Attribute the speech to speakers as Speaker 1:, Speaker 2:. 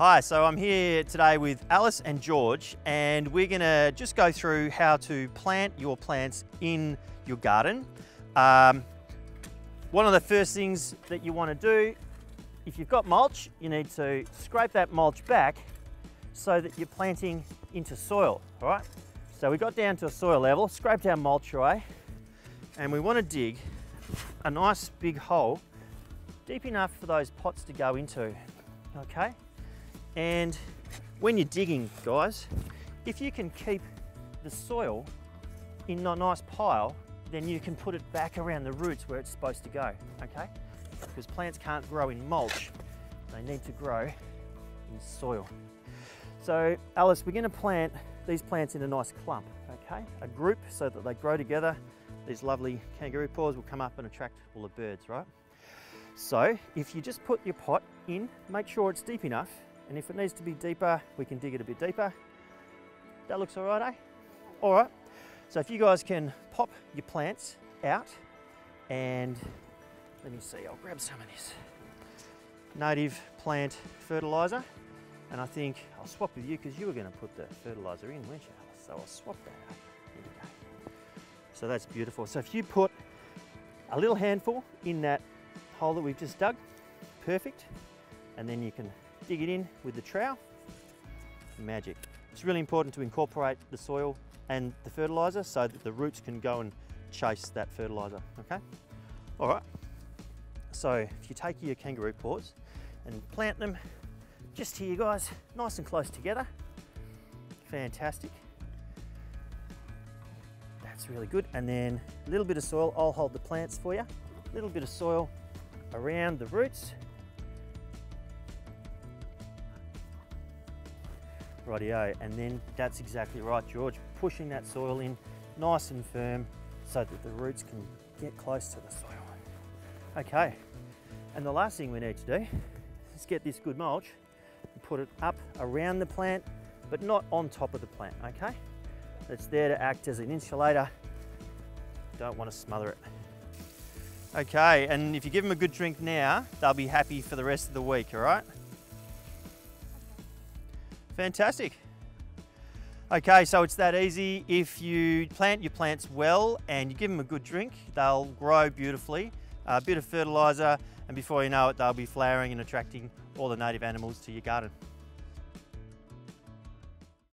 Speaker 1: Hi, so I'm here today with Alice and George, and we're gonna just go through how to plant your plants in your garden. Um, one of the first things that you wanna do, if you've got mulch, you need to scrape that mulch back so that you're planting into soil, all right? So we got down to a soil level, scraped our mulch away, and we wanna dig a nice big hole deep enough for those pots to go into, okay? And when you're digging, guys, if you can keep the soil in a nice pile, then you can put it back around the roots where it's supposed to go, okay? Because plants can't grow in mulch, they need to grow in soil. So, Alice, we're gonna plant these plants in a nice clump, okay? A group so that they grow together. These lovely kangaroo paws will come up and attract all the birds, right? So, if you just put your pot in, make sure it's deep enough and if it needs to be deeper, we can dig it a bit deeper. That looks all right, eh? All right. So if you guys can pop your plants out and let me see, I'll grab some of this native plant fertilizer. And I think I'll swap with you because you were going to put the fertilizer in, weren't you? So I'll swap that out. Here we go. So that's beautiful. So if you put a little handful in that hole that we've just dug, perfect. And then you can dig it in with the trowel, magic. It's really important to incorporate the soil and the fertiliser so that the roots can go and chase that fertiliser, okay? All right, so if you take your kangaroo paws and plant them just here guys, nice and close together, fantastic. That's really good. And then a little bit of soil, I'll hold the plants for you. A little bit of soil around the roots Rightio, and then that's exactly right, George. Pushing that soil in nice and firm so that the roots can get close to the soil. Okay, and the last thing we need to do is get this good mulch and put it up around the plant, but not on top of the plant, okay? It's there to act as an insulator. Don't want to smother it. Okay, and if you give them a good drink now, they'll be happy for the rest of the week, all right? Fantastic. Okay, so it's that easy. If you plant your plants well and you give them a good drink, they'll grow beautifully. A bit of fertiliser, and before you know it, they'll be flowering and attracting all the native animals to your garden.